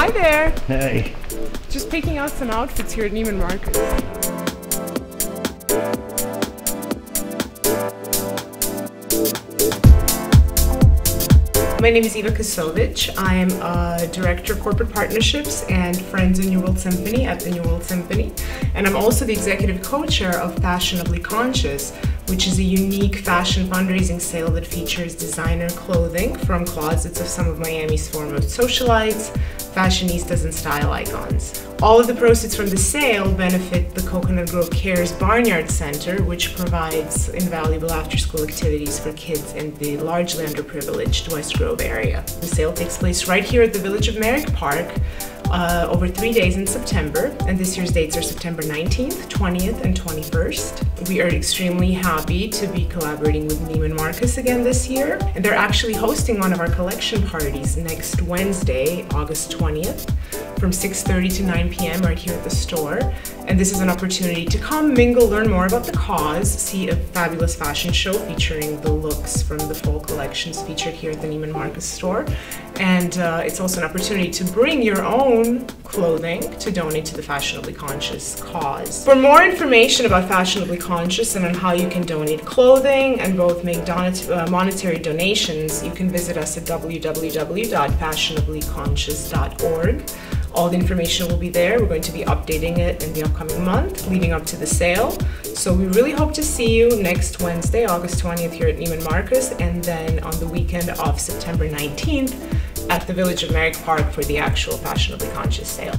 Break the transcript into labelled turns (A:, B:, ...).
A: Hi there.
B: Hey.
A: Just picking out some outfits here at Neiman Marcus. My name is Eva Kosovic. I'm a uh, Director of Corporate Partnerships and Friends of New World Symphony at the New World Symphony. And I'm also the Executive Co-Chair of Fashionably Conscious, which is a unique fashion fundraising sale that features designer clothing from closets of some of Miami's foremost socialites, fashionistas, and style icons. All of the proceeds from the sale benefit the Coconut Grove Cares Barnyard Center, which provides invaluable after-school activities for kids in the largely underprivileged West Grove area. The sale takes place right here at the Village of Merrick Park uh, over three days in September, and this year's dates are September 19th, 20th, and 21st. We are extremely happy to be collaborating with Neiman Marcus again this year, and they're actually hosting one of our collection parties next Wednesday, August 20th from 6.30 to 9 p.m. right here at the store. And this is an opportunity to come, mingle, learn more about the cause, see a fabulous fashion show featuring the looks from the fall collections featured here at the Neiman Marcus store. And uh, it's also an opportunity to bring your own clothing to donate to the Fashionably Conscious cause. For more information about Fashionably Conscious and on how you can donate clothing and both make uh, monetary donations, you can visit us at www.fashionablyconscious.org. All the information will be there. We're going to be updating it in the upcoming month leading up to the sale. So we really hope to see you next Wednesday, August 20th here at Neiman Marcus, and then on the weekend of September 19th at the Village of Merrick Park for the actual Fashionably Conscious sale.